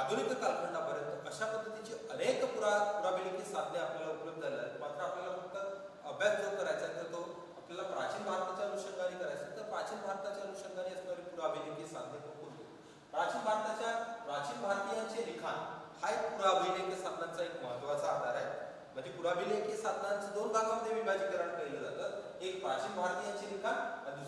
आधुनिक कालखंडापर्यंत अशा पद्धतीची अनेक पुरा पुराभिलेखी साधने आपल्याला उपलब्ध झाल्या आहेत. मात्र आपल्याला फक्त अभ्यास जो करायचा तर तो आपल्याला प्राचीन भारताच्या अनुषंगाने करायचा तर प्राचीन भारताच्या अनुषंगाने असणारी पुराभिलेखी साधने कोणकोणती प्राचीन भारताच्या प्राचीन भारतीयांचे लिखाण हा एक पुराभिलेखी साधनांचा एक महत्त्वाचा आधार आहे. म्हणजे पुराभिलेखी साधनांचं दोन भागामध्ये विभाजीकरण केलं जातं. एक प्राचीन भारतीयांचे लिखाण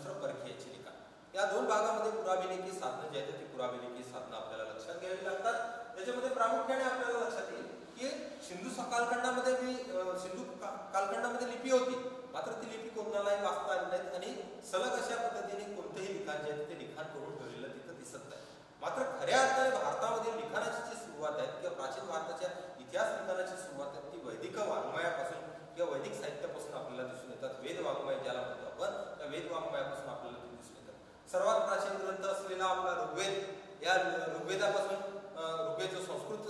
दुसरं परकीयांचे निकाल या दोन भागामध्ये पुराभिलेखी साधनं जी आहेत ती पुराभिलेखी साधनं आपल्याला लक्षात घ्यावी लागतात. त्याच्यामध्ये प्रामुख्याने आपल्याला लक्षात येईल की सिंधू कालखंडामध्ये मी सिंधू कालखंडामध्ये लिपी होती. मात्र ती लिपी कोणालाही वाचता आली नाहीत आणि सलग अशा पद्धतीने कोणतेही लिखाण जे आहे ते लिखाण करून ठेवलेलं तिथं दिसत नाही. मात्र खऱ्या अर्थाने भारतामध्ये लिखाणाची जी सुरुवात आहे किंवा प्राचीन भारताच्या इतिहास लिखाणाची सुरुवात आहे ती वैदिक वाङ्मयापासून किंवा वैदिक साहित्यापासून आपल्याला दिसून येतात. वेद वाङ्मय ज्याला म्हणतो आपण वेद वाङ्मयापासून आपल्याला ते दिसून येतात. सर्वात प्राचीन ग्रंथ असलेला आपला ऋग्वेद या ऋग्वेदापासून ऋग्वेद जो संस्कृत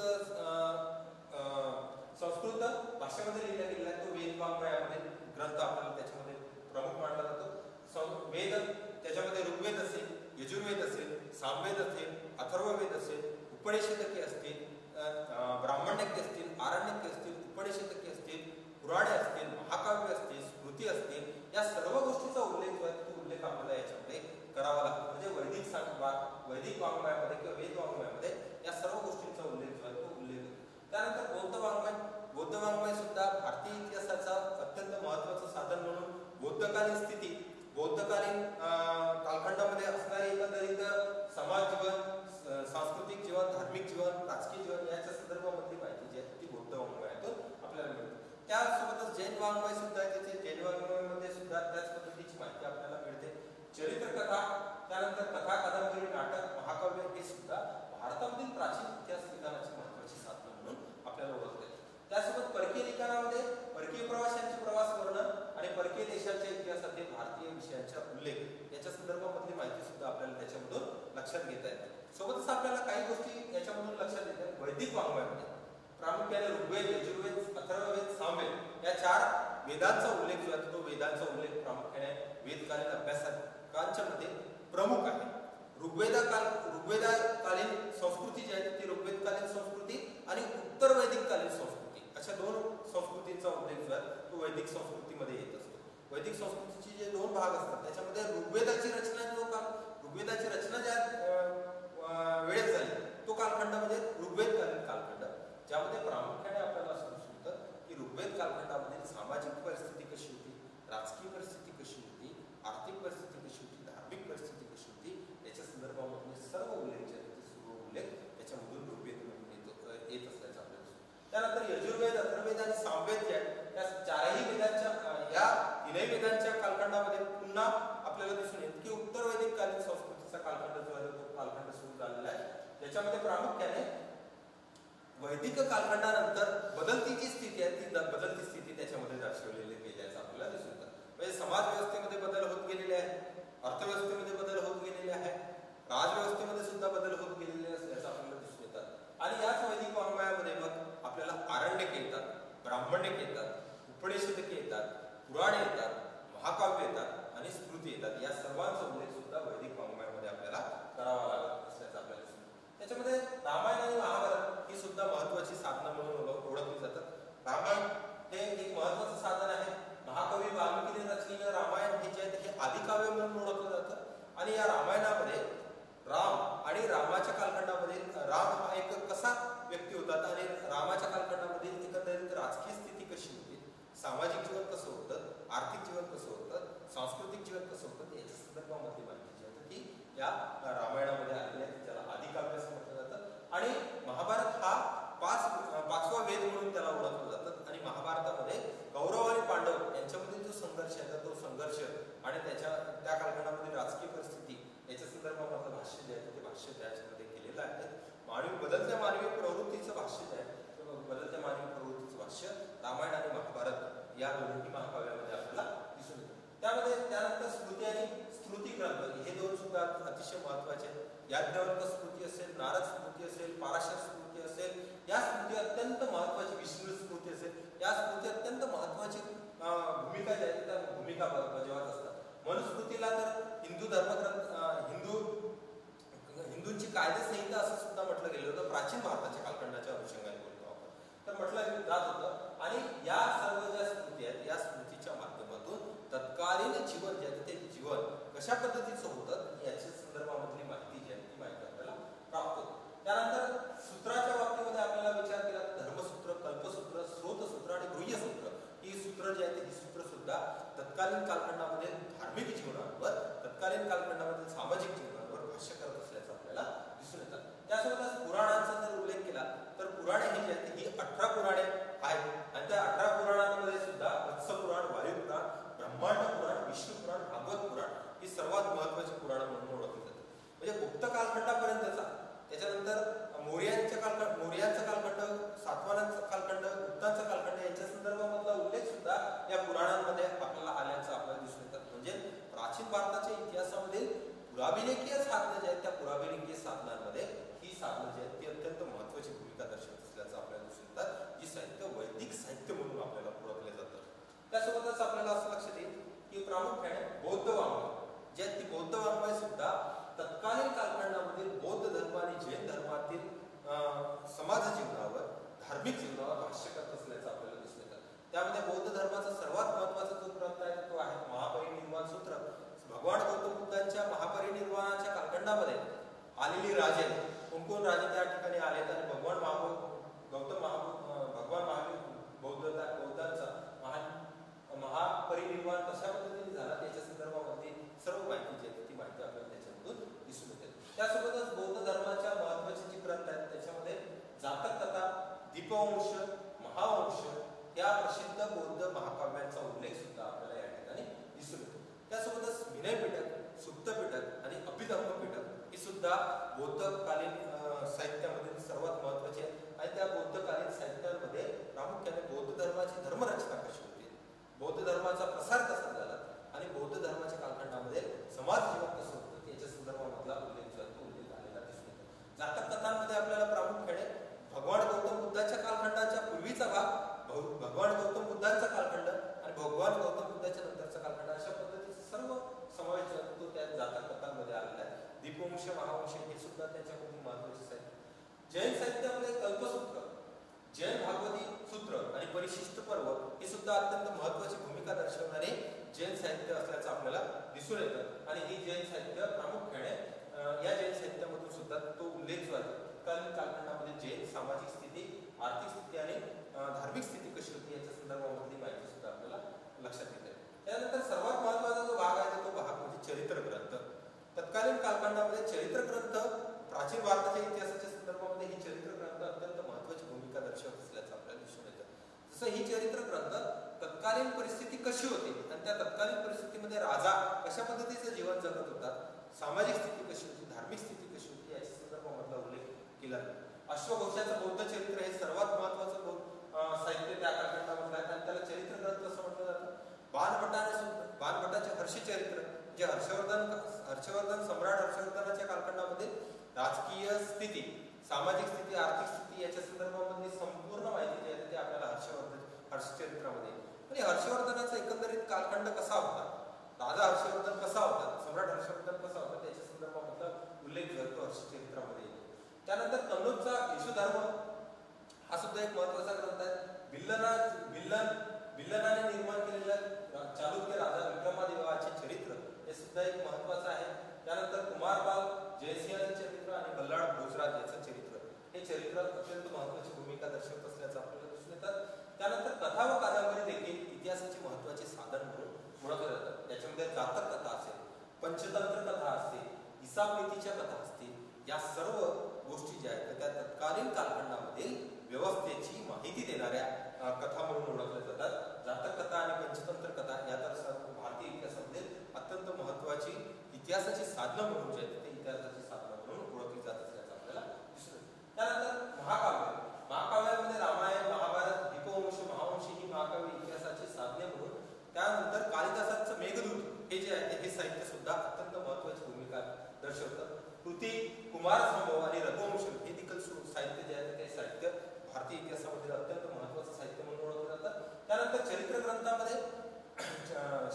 संस्कृत भाषेमध्ये लिहिला गेलेला आहे तो वेद वाङ्मयामध्ये ग्रंथ आपल्याला त्याच्यामध्ये प्रमुख मानला जातो. सं- वेद त्याच्यामध्ये ऋग्वेद असेल यजुर्वेद असेल सामवेद असेल अथर्ववेद असेल उपनिषदके असतील ब्राह्मण्यके असतील आरण्यके असतील उपनिषदके असतील पुराणे असतील महाकाव्य असतील स्मृती असतील या सर्व गोष्टीचा उल्लेख जो आहे तो उल्लेख आपल्याला याच्यामध्ये करावा लागतो. म्हणजे वैदिक सांग- वैदिक वाङ्मयामध्ये किंवा वेद वाङ्मयामध्ये या सर्व गोष्टींचा उल्लेख जो आहे तो उल्लेख त्यानंतर बौद्ध वाङ्मय बौद्ध वाङ्मय सुद्धा भारतीय इतिहासाचा अत्यंत महत्वाचं साधन म्हणून बौद्धकालीन स्थिती बौद्धकालीन कालखंडामध्ये असणारे एकंदरीत समाज जीवन सांस्कृतिक जीवन धार्मिक जीवन राजकीय जीवन याच्या संदर्भामध्ये माहिती जी आहे ती बौद्ध वाङ्मयातून आपल्याला मिळते त्यासोबतच जैन वाङ्मय सुद्धा त्याचे जैन वाङ्मयमध्ये सुद्धा त्याच पद्धतीची माहिती आपल्याला मिळते. चरित्र कथा त्यानंतर कथा कादंबरी नाटक महाकाव्य हे सुद्धा भारतामधील प्राचीन इतिहास लिखाणाची महत्वाची साधनं म्हणून आपल्याला ओळखता येते. त्यासोबत परकीय लिखाणामध्ये परकीय प्रवाशांचे प्रवास वर्णन आणि परकीय देशांच्या इतिहासातील भारतीय विषयांचा उल्लेख याच्या संदर्भामधली माहिती सुद्धा आपल्याला त्याच्यामधून लक्षात घेता येते. सोबतच आपल्याला काही गोष्टी याच्यामधून लक्षात येतात. वैदिक वाङ्मयामध्ये. प्रामुख्याने ऋग्वेद यजुर्वेद अथर्ववेद सामवेद या चार वेदांचा उल्लेख जो आहे तो वेदांचा उल्लेख प्रामुख्याने वेदकालीन अभ्यासकांच्या मध्ये प्रमुख आहे. ऋग्वेदाकाल ऋग्वेदाकालीन संस्कृती जी आहे ती ऋग्वेदकालीन संस्कृती आणि उत्तर वैदिककालीन संस्कृती. अशा दोन संस्कृतींचा उल्लेख जो आहे तो वैदिक संस्कृतीमध्ये येत असतो. वैदिक संस्कृतीचे जे दोन भाग असतात त्याच्यामध्ये ऋग्वेदाची रचना जो काल ऋग्वेदाची रचना ज्या वेळेत झाली तो कालखंड म्हणजे ऋग्वेदकालीन कालखंड. ज्यामध्ये प्रामुख्याने आपल्याला असं दिसून येतं की ऋग्वेद कालखंडामध्ये सामाजिक परिस्थिती कशी होती राजकीय परिस्थिती कशी होती आर्थिक परिस्थिती कशी होती धार्मिक परिस्थिती कशी होती याच्या संदर्भामध्ये सर्व उल्लेख जे आहेत ते सर्व उल्लेख याच्यामधून ऋग्वेद येतो येत असल्याचं आपल्याला दिसतं. त्यानंतर यजुर्वेद अथर्वेद आणि सामवेद जे आहेत या चारही वेदांच्या या तीनही वेदांच्या कालखंडामध्ये पुन्हा आपल्याला दिसून येत की उत्तर वैदिक कालीन संस्कृतीचा कालखंड जो आहे तो कालखंड सुरू झालेला आहे त्याच्यामध्ये प्रामुख्याने वैदिक कालखंडानंतर बदलती जी स्थिती आहे ती बदलती स्थिती त्याच्यामध्ये दर्शवलेली गेल्याचं आपल्याला दिसून येतं. म्हणजे समाज व्यवस्थेमध्ये बदल होत गेलेले आहेत अर्थव्यवस्थेमध्ये बदल होत गेलेले आहेत राजव्यवस्थेमध्ये सुद्धा बदल होत गेलेले असल्याचं आपल्याला दिसून येतात आणि याच वैदिक वाङ्मयामध्ये मग आपल्याला आरण्यक येतात ब्राह्मण्यक येतात उपनिषदके येतात पुराणे येतात महाकाव्य येतात आणि स्मृती येतात. या सर्वांचा उल्लेख म्हणजे सुद्धा वैदिक वाङ्मयामध्ये आपल्याला करावा लागतो असल्याचं आपल्याला दिसून येतं. त्याच्यामध्ये रामायण आणि महाभारत ही सुद्धा महत्वाची साधनं म्हणून ओळखली जातात. रामायण हे एक महत्वाचं साधन आहे. महाकवी वाल्मिकीने रचलेलं रामायण हे जे आहे ते आदिकाव्य म्हणून ओळखलं जातं. आणि या रामायणामध्ये राम आणि रामाच्या कालखंडामध्ये राम हा एक कसा व्यक्ती होता आणि रामाच्या कालखंडामध्ये एकंदरीत राजकीय स्थिती कशी होती? सामाजिक जीवन कसं होतं? आर्थिक जीवन कसं होतं? सांस्कृतिक जीवन कसं होतं? याच्या संदर्भामध्ये माहिती जी आहे ती या रामायणामध्ये आलेली आहे. ज्याला आदिकाव्य आणि महाभारत हा पाच पाचवा वेद म्हणून त्याला ओळखलं जातं. आणि महाभारतामध्ये कौरव आणि पांडव यांच्यामध्ये जो संघर्ष आहे तो संघर्ष आणि त्याच्या त्या कालखंडामध्ये राजकीय परिस्थिती याच्या संदर्भात भाष्य जे आहे ते भाष्य त्याच्यामध्ये केलेलं आहे. मानवी बदलत्या मानवी प्रवृत्तीचं भाष्य जे आहे बदलत्या मानवी प्रवृत्तीचं भाष्य रामायण आणि महाभारत या दोन्ही महाकाव्यामध्ये आपल्याला दिसून येतं. त्यामध्ये त्यानंतर स्मृती आणि स्मृती ग्रंथ हे दोन सुद्धा अतिशय महत्त्वाचे आहेत. याज्ञवल्क स्मृती असेल नारद स्मृती असेल पाराशर स्मृती असेल या स्मृती अत्यंत महत्वाची विष्णू स्मृती असेल या स्मृती अत्यंत महत्वाची भूमिका ज्या आहेत त्या भूमिका बजावत असतात. मनुस्मृतीला तर हिंदू धर्मग्रंथ हिंदू हिंदूंची कायदेसंहिता असं सुद्धा म्हटलं गेलं होतं प्राचीन भारताच्या कालखंडाच्या अनुषंगाने बोलतो आपण. तर म्हटलं जात होतं आणि या सर्व ज्या स्मृती आहेत या स्मृतीच्या माध्यमातून तत्कालीन जीवन जे आहे ते जीवन कशा पद्धतीचं होतं याच्या संदर्भामधली माहिती जी आहे ती माहिती आपल्याला प्राप्त. होतो त्यानंतर सूत्राच्या बाबतीमध्ये आपल्याला विचार केला तर धर्मसूत्र कल्पसूत्र स्रोतसूत्र आणि गृह्यसूत्र. ही सूत्र जी आहेत ही सूत्र सुद्धा तत्कालीन कालखंडामध्ये धार्मिक जीवनावर तत्कालीन कालखंडामध्ये सामाजिक जीवन बौद्धकालीन साहित्यामधील सर्वात आहे आणि त्या बौद्धकालीन साहित्यामध्ये प्रामुख्याने बौद्ध धर्माची धर्मरचना कशी होती? बौद्ध धर्माचा प्रसार कसा झाला? आणि बौद्ध धर्माच्या कालखंडामध्ये समाज जीवन कसं होतं? याच्या संदर्भामधला उल्लेख जातो उल्लेख आलेला दिसतो जातक कथांमध्ये आपल्याला प्रामुख्याने भगवान गौतम बुद्धाच्या कालखंडाच्या पूर्वीचा भाग भगवान गौतम बुद्धांचा कालखंड आणि भगवान गौतम बुद्धाच्या नंतरचा कालखंड अशा पद्धतीचा सर्व समावेश तो त्या जातक कथांमध्ये आलेला आहे. दीपवंश महावंश हे सुद्धा त्यांच्या खूप महत्त्वाचे साहित्य जैन साहित्यामध्ये कल्पसूत्र जैन भागवती सूत्र आणि परिशिष्ट पर्व हे सुद्धा अत्यंत महत्वाची भूमिका दर्शवणारे जैन साहित्य असल्याचं आपल्याला दिसून येतं. आणि ही जैन साहित्य प्रामुख्याने या जैन साहित्यामधून सुद्धा तो उल्लेख जो आहे तत्कालीन कालखंडामध्ये जैन सामाजिक स्थिती आर्थिक स्थिती आणि धार्मिक स्थिती कशी होती याच्या संदर्भामधली माहिती सुद्धा आपल्याला लक्षात येते. त्यानंतर सर्वात महत्त्वाचा जो भाग आहे तो भाग म्हणजे चरित्र ग्रंथ तत्कालीन कालखंडामध्ये चरित्र ग्रंथ प्राचीन भारताच्या इतिहासाच्या संदर्भामध्ये ही चरित्र ग्रंथ अत्यंत महत्वाची भूमिका दर्शवत असल्याचं आपल्याला दिसून येतं. जसं ही चरित्र ग्रंथ तत्कालीन परिस्थिती कशी होती आणि त्या तत्कालीन परिस्थितीमध्ये राजा कशा पद्धतीचं जीवन जगत होता सामाजिक स्थिती कशी होती धार्मिक स्थिती कशी होती याच्या संदर्भामधला उल्लेख केला अश्वघोषाचं बौद्ध चरित्र हे सर्वात महत्वाचं साहित्य त्या कालखंडामधलं आहे. आणि त्याला चरित्र ग्रंथ असं म्हटलं जातं. बाणभट्टाने बाणभट्टाचे बाणभटाचे हर्षचरित्र जे हर्षवर्धन हर्षवर्धन सम्राट हर्षवर्धनाच्या कालखंडामध्ये राजकीय स्थिती सामाजिक स्थिती आर्थिक स्थिती याच्या संदर्भामध्ये संपूर्ण माहिती जी आहे ती आपल्याला हर्षवर्धन हर्षचरित्रामध्ये आणि हर्षवर्धनाचा एकंदरीत कालखंड कसा होता? राजा हर्षवर्धन कसा होता? सम्राट हर्षवर्धन कसा होता? त्याच्या संदर्भामधला उल्लेख करतो हर्षचरित्रामध्ये त्यानंतर कन्नूरचा यशुधर्म हा सुद्धा एक महत्त्वाचा ग्रंथ आहे. बिल्लना बिल्लन विल्लनाने निर्माण केलेला चालुक्य राजा विक्रमादेवाचे चरित्र हे सुद्धा एक महत्वाचं आहे त्यानंतर कुमारपाल जयसिंहाचे चरित्र आणि बल्लाळ भोजराज याचं चरित्र हे चरित्र अत्यंत महत्वाची भूमिका दर्शवत असल्याचं आपल्याला दिसून येतात. त्यानंतर कथा व कादंबरी देखील इतिहासाचे महत्त्वाचे साधन म्हणून ओळखले जातात. त्याच्यामध्ये जातक कथा असेल पंचतंत्र कथा असते इसापनीतीच्या कथा असतील या सर्व गोष्टी ज्या आहेत त्या तत्कालीन कालखंडामधील व्यवस्थेची माहिती देणाऱ्या कथा म्हणून ओळखल्या जातात. जातक कथा आणि पंचतंत्र कथा या तर भारतीय इतिहासामध्ये अत्यंत महत्वाची इतिहासाची साधनं म्हणून जे आहेत ते इतिहासाची साधनं म्हणून ओळखली जात असल्याचं आपल्याला दिसून त्यानंतर महाकाव्य. महाकाव्यामध्ये रामायण महाभारत दीपवंश महावंश ही महाकाव्य इतिहासाची साधने म्हणून त्यानंतर कालिदासांचं मेघदूत हे जे आहे हे साहित्य सुद्धा अत्यंत महत्वाची भूमिका दर्शवतं. कृती कुमार संभव आणि रघुवंश हे देखील साहित्य जे आहे ते साहित्य भारतीय इतिहासामध्ये अत्यंत महत्वाचं साहित्य म्हणून ओळखलं जातं. त्यानंतर चरित्र ग्रंथामध्ये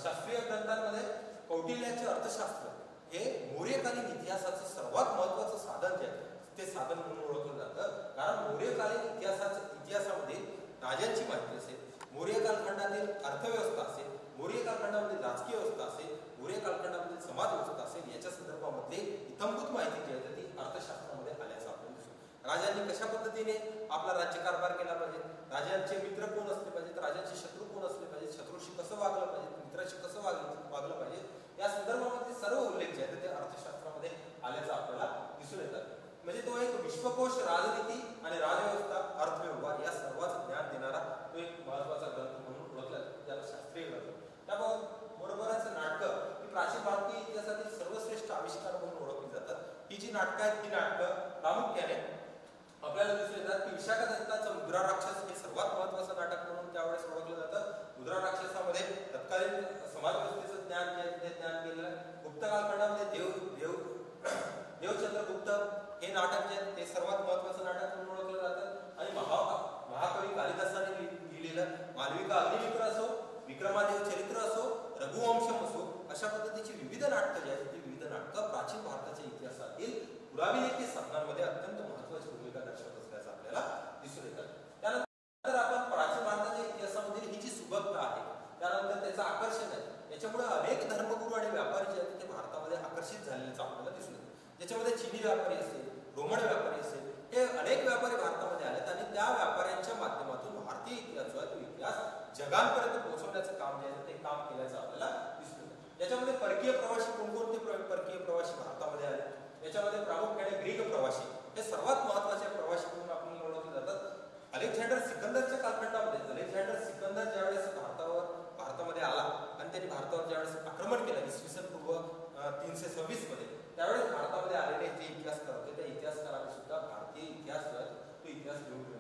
शास्त्रीय ग्रंथांमध्ये कौटिल्याचे अर्थशास्त्र हे मौर्यकालीन इतिहासाचं सर्वात महत्वाचं साधन जे आहे ते साधन म्हणून ओळखलं जातं. कारण मौर्यकालीन इतिहासाच इतिहासामध्ये राजांची माहिती असेल मौर्य कालखंडातील अर्थव्यवस्था असेल मौर्य कालखंडामध्ये राजकीय व्यवस्था असेल मौर्य कालखंडामध्ये समाज व्यवस्था असेल याच्या संदर्भामध्ये इतंभूत माहिती जी आहे ती अर्थशास्त्रामध्ये आल्याचं आपण दिसतो. राजांनी कशा पद्धतीने आपला राज्यकारभार केला पाहिजे? राजांचे मित्र कोण असले पाहिजेत? राजांचे शत्रू कोण असले पाहिजे शत्रूशी कसं वागलं पाहिजे? मित्राशी कसं वागलं वागलं पाहिजे? या संदर्भामध्ये सर्व उल्लेख जे आहेत ते अर्थशास्त्रामध्ये आल्याचं आपल्याला दिसून येतात. म्हणजे तो एक विश्वकोश राजनीती आणि राजव्यवस्था अर्थव्यवहार या सर्वांचं ज्ञान देणारा तो एक महत्त्वाचा ग्रंथ म्हणून ओळखला ज्याला शास्त्रीय ग्रंथ. त्याबरोबरच नाटकं ही प्राचीन भारतीय इतिहासातील सर्वश्रेष्ठ आविष्कार म्हणून ओळखली जातात. ही जी नाटकं आहेत ती नाटकं प्रामुख्याने आपल्याला दिसून येतात की विशाखा दत्ताचं मुद्रा राक्षस हे सर्वात महत्वाचं नाटक म्हणून त्यावेळेस ओळखलं जातं. मुद्रा राक्षसामध्ये तत्कालीन समाजव्यवस्थेचं ज्ञान ज्ञान केलेलं गुप्त कालखंडामध्ये देव देव देवचंद्रगुप्त हे नाटक जे ते सर्वात महत्वाचं नाटक म्हणून ओळखलं जातं. आणि महा महाकवी कालिदासाने लिहिलेलं मालविका अग्निमित्र असो विक्रमादेव चरित्र असो रघुवंशम असो अशा पद्धतीची विविध नाटकं जी आहेत ती विविध नाटकं प्राचीन भारताच्या इतिहासातील पुराविलेखी साधनांमध्ये अत्यंत महत्वाची भूमिका दर्शवत असल्याचं आपल्याला दिसून येतात त्यानंतर आपण प्राचीन भारताच्या इतिहासामधील ही जी सुबकता आहे त्यानंतर त्याचं आकर्षण आहे याच्यामुळे अनेक धर्मगुरू आणि व्यापारी जे आहेत ते भारतामध्ये आकर्षित झालेल्याचं आपल्याला दिसून येतं ज्याच्यामध्ये चिनी व्यापारी असेल रोमन व्यापारी असेल हे अनेक व्यापारी भारतामध्ये आलेत आणि त्या व्यापाऱ्यांच्या माध्यमातून भारतीय इतिहास जो आहे तो इतिहास जगांपर्यंत पोहोचवण्याचं काम जे आहे ते काम केल्याचं आपल्याला दिसतो. याच्यामध्ये परकीय प्रवासी कोणकोणते परकीय प्रवासी भारतामध्ये आले? याच्यामध्ये प्रामुख्याने ग्रीक प्रवासी. हे सर्वात महत्त्वाचे प्रवासी म्हणून आपण ओळखले जातात. अलेक्झांडर सिकंदरच्या कालखंडामध्ये अलेक्झांडर सिकंदर ज्यावेळेस भारतावर भारतामध्ये आला आणि त्यांनी भारतावर ज्यावेळेस आक्रमण केलं इसवी सन पूर्व तीनशे सव्वीसमध्ये त्यावेळेस भारतामध्ये आलेले जे इतिहासकार होते त्या इतिहासकाराने सुद्धा भारतीय इतिहास तो इतिहास घेऊन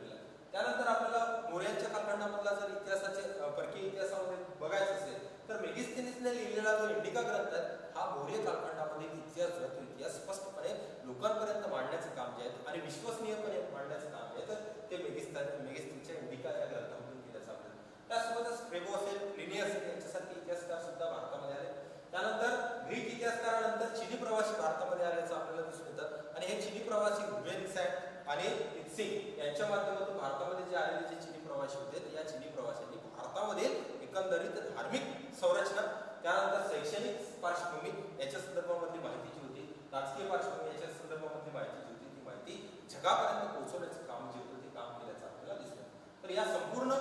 त्यानंतर आपल्याला मोर्यांच्या कालखंडामधला जर इतिहासाचे परकीय इतिहासामध्ये बघायचं असेल तर मेगिस्थिनीसने लिहिलेला जो इंडिका ग्रंथ आहे हा मौर्य कालखंडामध्ये इतिहास जो आहे तो इतिहास स्पष्टपणे लोकांपर्यंत मांडण्याचं काम जे आहे आणि विश्वसनीयपणे मांडण्याचं काम जे आहे तर ते मेगिस्तान मेगिस्थिनच्या इंडिका या ग्रंथामधून केल्याचं आपल्याला त्यासोबतच फ्रेबो असेल प्लिनी असेल यांच्यासारखे इतिहासकार सुद्धा भारतामध्ये आले. त्यानंतर ग्रीक इतिहासकारानंतर चिनी प्रवासी भारतामध्ये आल्याचं आपल्याला दिसून येतं. आणि हे चिनी प्रवासी आणि यांच्या माध्यमातून भारतामध्ये जे आलेले जे चिनी प्रवासी होते या चिनी प्रवाशांनी भारतामधील एकंदरीत धार्मिक संरचना त्यानंतर शैक्षणिक पार्श्वभूमी याच्या संदर्भामधली माहिती जी होती राजकीय पार्श्वभूमी याच्या संदर्भामधली माहिती जी होती ती माहिती जगापर्यंत पोहोचवण्याचं काम जे होतं ते काम केल्याचं आपल्याला दिसलं. तर या संपूर्ण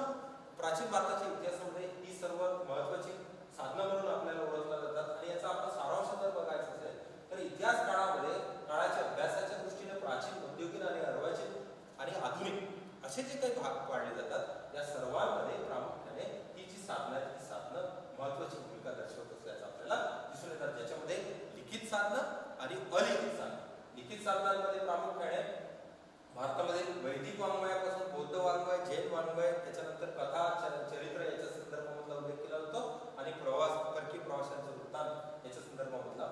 प्राचीन भारताच्या इतिहासामध्ये ही सर्व महत्वाची साधनं म्हणून आपल्याला ओळखल्या जातात आणि याचा आपला सारांश जर बघायचा असेल तर इतिहास काळामध्ये काळाच्या अभ्यासाच्या दृष्टीने प्राचीन औद्योगिक आणि अर्वाचीन आणि आधुनिक असे जे काही भाग पाडले जातात या सर्वांमध्ये प्रामुख्याने ही जी साधनं आहेत ही साधनं महत्वाची भूमिका दर्शवत असल्याचं आपल्याला दिसून येतात. ज्याच्यामध्ये लिखित साधनं आणि अलिखित साधनं. लिखित साधनांमध्ये प्रामुख्याने भारतामध्ये वैदिक वाङ्मयापासून बौद्ध वाङ्मय जैन वाङ्मय त्याच्यानंतर कथा चरित्र याच्या संदर्भामधला उल्लेख केला जातो आणि प्रवास परकी प्रवाशांचं वृत्तांत याच्या संदर्भामधला